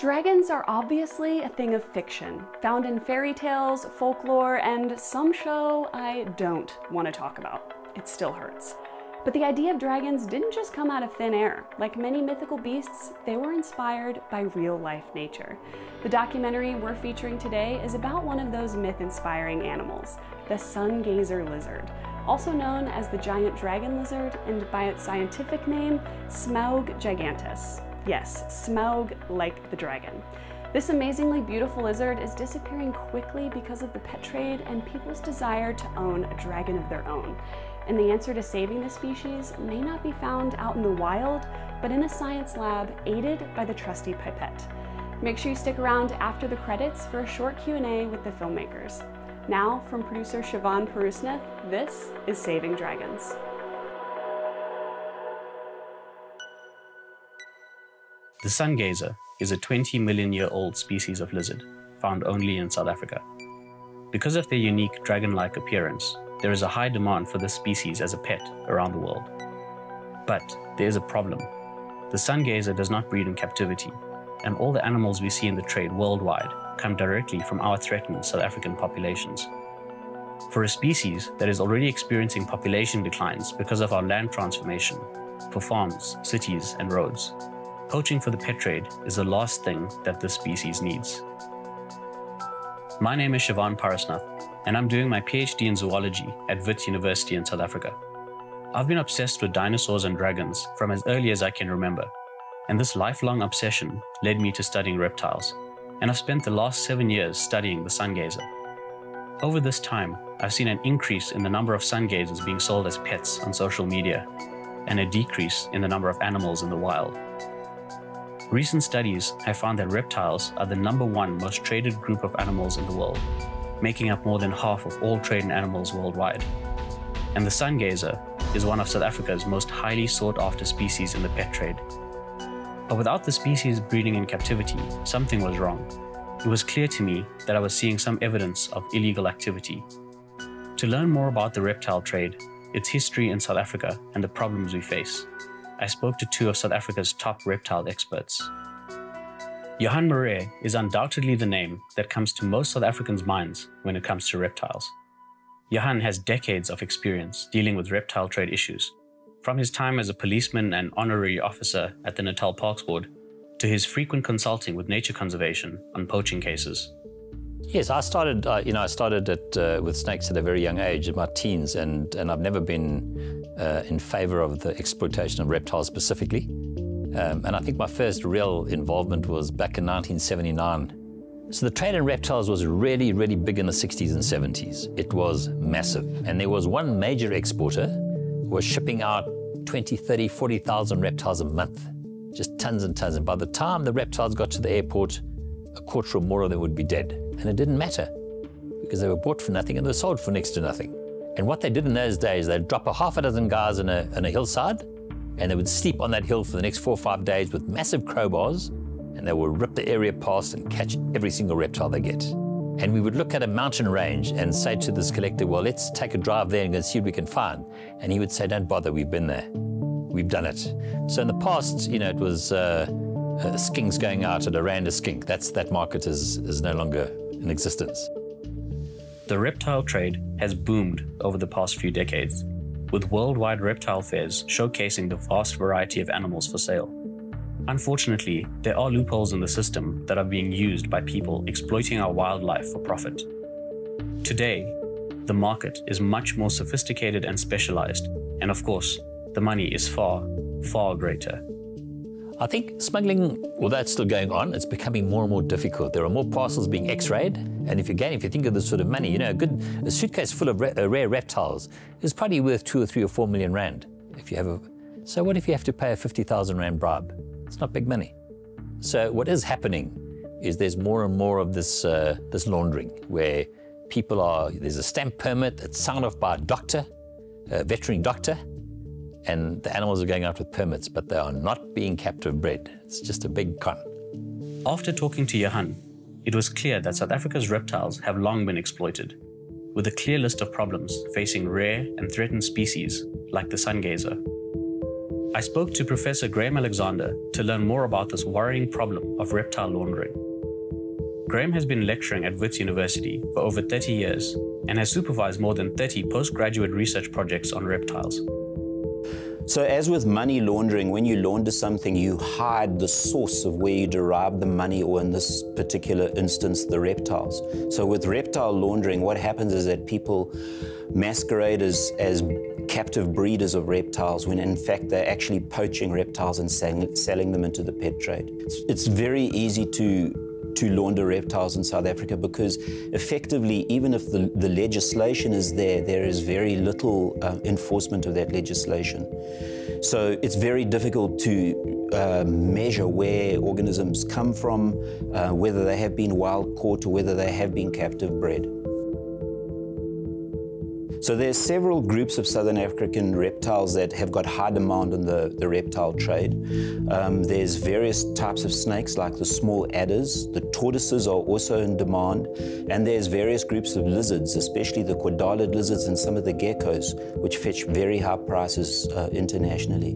Dragons are obviously a thing of fiction, found in fairy tales, folklore, and some show I don't want to talk about. It still hurts. But the idea of dragons didn't just come out of thin air. Like many mythical beasts, they were inspired by real life nature. The documentary we're featuring today is about one of those myth inspiring animals, the sun gazer lizard, also known as the giant dragon lizard and by its scientific name, Smaug giganteus. Yes, Smaug like the dragon. This amazingly beautiful lizard is disappearing quickly because of the pet trade and people's desire to own a dragon of their own. And the answer to saving the species may not be found out in the wild, but in a science lab aided by the trusty pipette. Make sure you stick around after the credits for a short Q&A with the filmmakers. Now, from producer Shivan Parusnath, this is Saving Dragons. The sun gazer is a 20 million year old species of lizard found only in South Africa. Because of their unique dragon like appearance, there is a high demand for this species as a pet around the world. But there is a problem. The sun gazer does not breed in captivity, and all the animals we see in the trade worldwide come directly from our threatened South African populations. For a species that is already experiencing population declines because of our land transformation, for farms, cities, and roads, poaching for the pet trade is the last thing that this species needs. My name is Shivan Parusnath, and I'm doing my PhD in zoology at Wits University in South Africa. I've been obsessed with dinosaurs and dragons from as early as I can remember, and this lifelong obsession led me to studying reptiles, and I've spent the last seven years studying the sun gazer. Over this time, I've seen an increase in the number of sun gazers being sold as pets on social media, and a decrease in the number of animals in the wild. Recent studies have found that reptiles are the number one most traded group of animals in the world, making up more than half of all traded animals worldwide. And the sun gazer is one of South Africa's most highly sought after species in the pet trade. But without the species breeding in captivity, something was wrong. It was clear to me that I was seeing some evidence of illegal activity. To learn more about the reptile trade, its history in South Africa, and the problems we face, I spoke to two of South Africa's top reptile experts. Johan Marais is undoubtedly the name that comes to most South Africans' minds when it comes to reptiles. Johan has decades of experience dealing with reptile trade issues, from his time as a policeman and honorary officer at the Natal Parks Board to his frequent consulting with nature conservation on poaching cases. Yes, I started. Uh, you know, I started at, uh, with snakes at a very young age, in my teens, and and I've never been uh, in favour of the exploitation of reptiles specifically. Um, and I think my first real involvement was back in 1979. So the trade in reptiles was really, really big in the 60s and 70s. It was massive, and there was one major exporter who was shipping out 20, 30, 40,000 reptiles a month, just tons and tons. And by the time the reptiles got to the airport, a quarter or more of them would be dead. And it didn't matter because they were bought for nothing and they were sold for next to nothing. And what they did in those days, they'd drop a half a dozen guys in a, in a hillside and they would sleep on that hill for the next four or five days with massive crowbars and they would rip the area past and catch every single reptile they get. And we would look at a mountain range and say to this collector, well, let's take a drive there and go see what we can find. And he would say, don't bother, we've been there. We've done it. So in the past, you know, it was uh, uh, skinks going out at a rand a skink. That's, that market is, is no longer in existence. The reptile trade has boomed over the past few decades, with worldwide reptile fairs showcasing the vast variety of animals for sale. Unfortunately, there are loopholes in the system that are being used by people exploiting our wildlife for profit. Today, the market is much more sophisticated and specialized, and of course, the money is far, far greater. I think smuggling, although it's still going on, it's becoming more and more difficult. There are more parcels being X-rayed, and if again, if you think of this sort of money, you know, a good a suitcase full of re uh, rare reptiles is probably worth two or three or four million rand. If you have a, so what if you have to pay a fifty thousand rand bribe? It's not big money. So what is happening is there's more and more of this uh, this laundering where people are there's a stamp permit that's signed off by a doctor, a veterinary doctor, and the animals are going out with permits, but they are not being captive bred. It's just a big con. After talking to Johan, it was clear that South Africa's reptiles have long been exploited, with a clear list of problems facing rare and threatened species like the sun gazer. I spoke to Professor Graham Alexander to learn more about this worrying problem of reptile laundering. Graham has been lecturing at Wits University for over 30 years and has supervised more than 30 postgraduate research projects on reptiles. So, as with money laundering, when you launder something, you hide the source of where you derive the money, or in this particular instance, the reptiles. So, with reptile laundering, what happens is that people masquerade as, as captive breeders of reptiles when in fact they're actually poaching reptiles and selling, selling them into the pet trade. It's, it's very easy to to launder reptiles in South Africa because effectively, even if the, the legislation is there, there is very little uh, enforcement of that legislation. So it's very difficult to uh, measure where organisms come from, uh, whether they have been wild caught or whether they have been captive bred. So there are several groups of southern African reptiles that have got high demand in the, the reptile trade. Um, there's various types of snakes like the small adders. The tortoises are also in demand. And there's various groups of lizards, especially the cordylid lizards and some of the geckos, which fetch very high prices uh, internationally.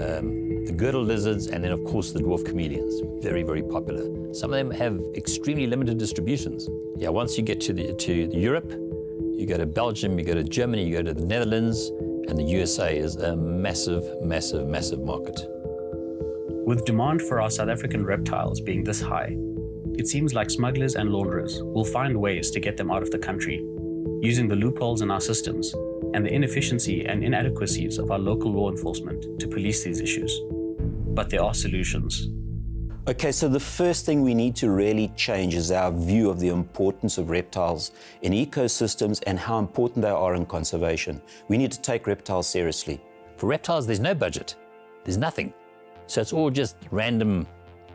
Um, girdle lizards, and then of course the dwarf chameleons, very, very popular. Some of them have extremely limited distributions. Yeah, once you get to, the, to Europe, you go to Belgium, you go to Germany, you go to the Netherlands, and the USA is a massive, massive, massive market. With demand for our South African reptiles being this high, it seems like smugglers and launderers will find ways to get them out of the country, using the loopholes in our systems and the inefficiency and inadequacies of our local law enforcement to police these issues. But there are solutions. Okay, so the first thing we need to really change is our view of the importance of reptiles in ecosystems and how important they are in conservation. We need to take reptiles seriously. For reptiles, there's no budget, there's nothing. So it's all just random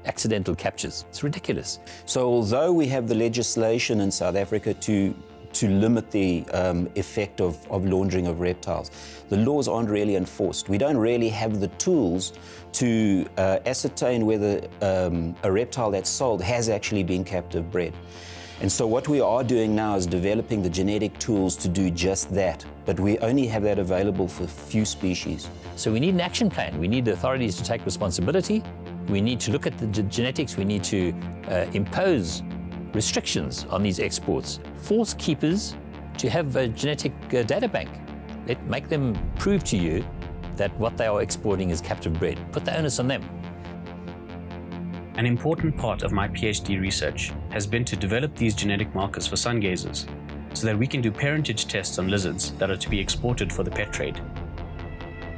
accidental captures. It's ridiculous. So, although we have the legislation in South Africa to to limit the um, effect of, of laundering of reptiles. The laws aren't really enforced. We don't really have the tools to uh, ascertain whether um, a reptile that's sold has actually been captive bred. And so what we are doing now is developing the genetic tools to do just that. But we only have that available for a few species. So we need an action plan. We need the authorities to take responsibility. We need to look at the genetics. We need to uh, impose restrictions on these exports, force keepers to have a genetic uh, data bank. Let, make them prove to you that what they are exporting is captive bred. Put the onus on them. An important part of my PhD research has been to develop these genetic markers for sun gazers so that we can do parentage tests on lizards that are to be exported for the pet trade.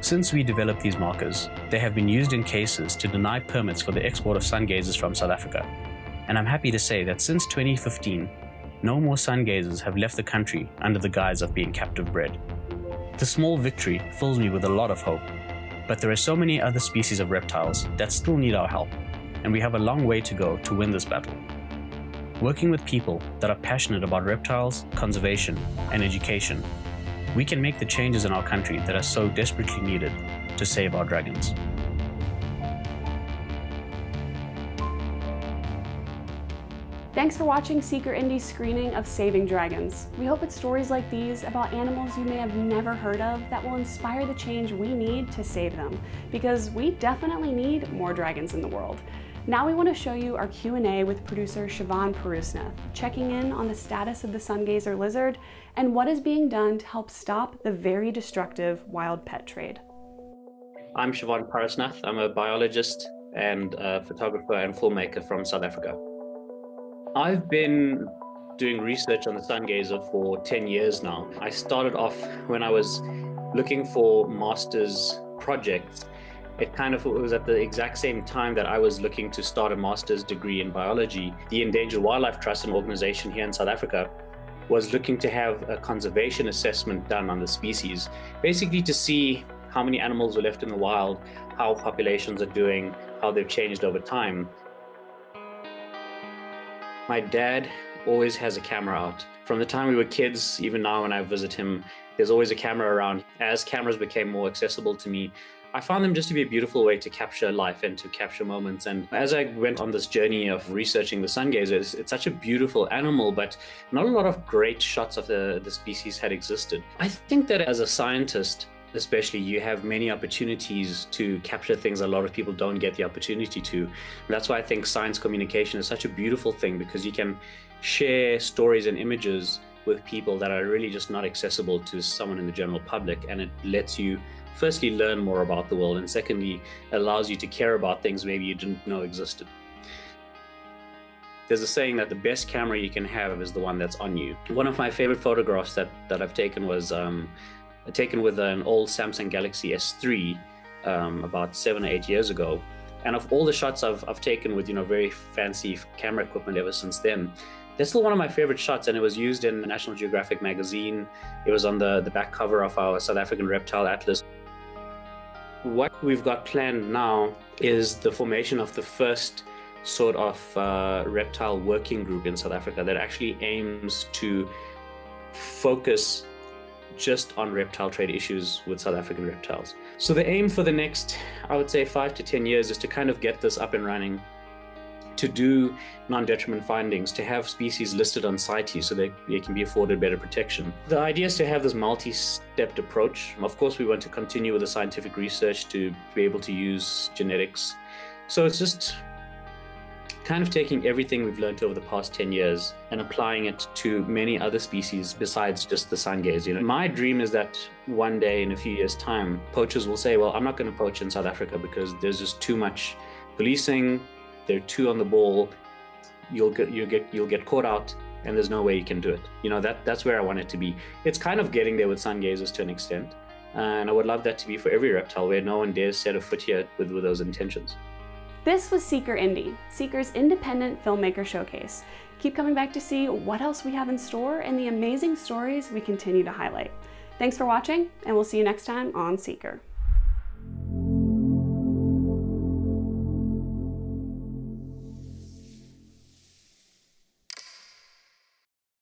Since we developed these markers, they have been used in cases to deny permits for the export of sun gazers from South Africa and I'm happy to say that since 2015, no more sun gazers have left the country under the guise of being captive bred. The small victory fills me with a lot of hope, but there are so many other species of reptiles that still need our help, and we have a long way to go to win this battle. Working with people that are passionate about reptiles, conservation, and education, we can make the changes in our country that are so desperately needed to save our dragons. Thanks for watching Seeker Indie's screening of Saving Dragons. We hope it's stories like these about animals you may have never heard of that will inspire the change we need to save them, because we definitely need more dragons in the world. Now we want to show you our Q&A with producer Shivan Parusnath, checking in on the status of the sungazer lizard and what is being done to help stop the very destructive wild pet trade. I'm Shivan Parusnath. I'm a biologist and a photographer and filmmaker from South Africa. I've been doing research on the sun gazer for 10 years now. I started off when I was looking for master's projects. It kind of was at the exact same time that I was looking to start a master's degree in biology. The Endangered Wildlife Trust, an organization here in South Africa, was looking to have a conservation assessment done on the species, basically to see how many animals were left in the wild, how populations are doing, how they've changed over time. My dad always has a camera out. From the time we were kids, even now when I visit him, there's always a camera around. As cameras became more accessible to me, I found them just to be a beautiful way to capture life and to capture moments. And as I went on this journey of researching the sun gazer, it's, it's, such a beautiful animal, but not a lot of great shots of the, the species had existed. I think that as a scientist, especially you have many opportunities to capture things a lot of people don't get the opportunity to. And that's why I think science communication is such a beautiful thing because you can share stories and images with people that are really just not accessible to someone in the general public and it lets you firstly learn more about the world and secondly allows you to care about things maybe you didn't know existed. There's a saying that the best camera you can have is the one that's on you. One of my favorite photographs that, that I've taken was um, taken with an old Samsung Galaxy S3 um, about seven or eight years ago. And of all the shots I've, I've taken with you know very fancy camera equipment ever since then, that's still one of my favorite shots, and it was used in the National Geographic magazine. It was on the, the back cover of our South African Reptile Atlas. What we've got planned now is the formation of the first sort of uh, reptile working group in South Africa that actually aims to focus just on reptile trade issues with South African reptiles. So the aim for the next, I would say, five to 10 years is to kind of get this up and running, to do non-detriment findings, to have species listed on CITES so they, they can be afforded better protection. The idea is to have this multi-stepped approach. Of course, we want to continue with the scientific research to be able to use genetics. So it's just kind of taking everything we've learned over the past 10 years and applying it to many other species besides just the sun gaze. You know, my dream is that one day in a few years' time, poachers will say, well, I'm not going to poach in South Africa because there's just too much policing, they're too on the ball, you'll get, you'll get, you'll get caught out and there's no way you can do it. You know, that, that's where I want it to be. It's kind of getting there with sun gazers to an extent. And I would love that to be for every reptile where no one dares set a foot here with, with those intentions. This was Seeker Indie, Seeker's independent filmmaker showcase. Keep coming back to see what else we have in store and the amazing stories we continue to highlight. Thanks for watching, and we'll see you next time on Seeker.